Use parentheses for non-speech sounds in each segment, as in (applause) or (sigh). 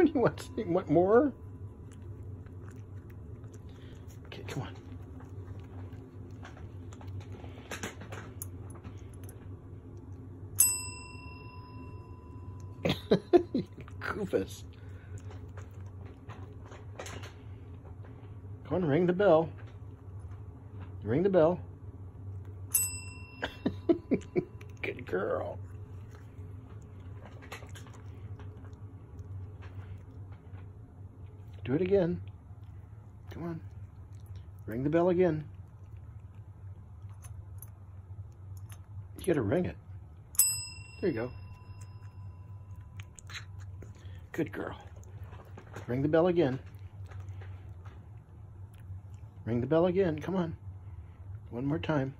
Do (laughs) you want? You want more? Okay, come on. (laughs) Goofus. Come on, ring the bell. Ring the bell. (laughs) Good girl. Do it again. Come on. Ring the bell again. You gotta ring it. There you go. Good girl. Ring the bell again. Ring the bell again. Come on. One more time.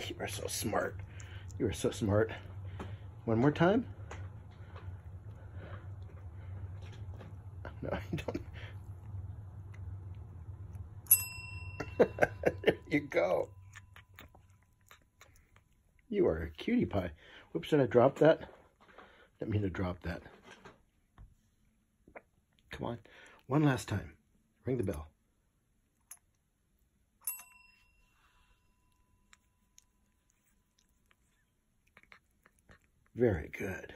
(laughs) You are so smart. You are so smart. One more time. No, (laughs) I don't. (laughs) there you go. You are a cutie pie. Whoops, did I drop that? Didn't mean to drop that. Come on. One last time. Ring the bell. Very good.